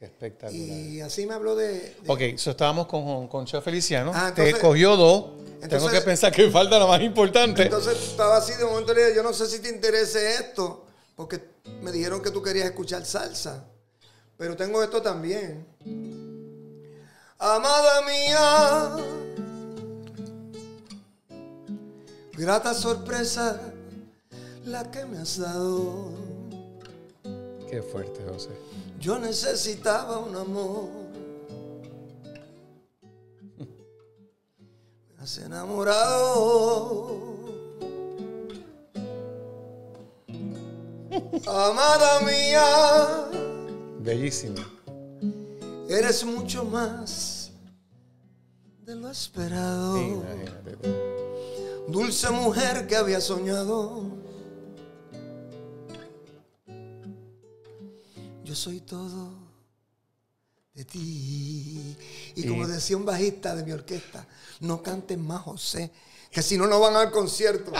Qué espectacular. Y así me habló de... de- Ok, so estábamos con, con Chef Feliciano. Ah, Te escogió dos. Tengo que pensar que falta la más importante. Entonces estaba así, de momento le dije, yo no sé si te interese esto, porque me dijeron que tú querías escuchar salsa. Pero tengo esto también. Amada mía, grata sorpresa la que me has dado. Qué fuerte, José. Yo necesitaba un amor. Me has enamorado. Amada mía, Bellísimo. eres mucho más de lo esperado. Sí. Dulce mujer que había soñado. Yo soy todo de ti. Y como decía un bajista de mi orquesta, no cantes más, José, que si no, no van al concierto.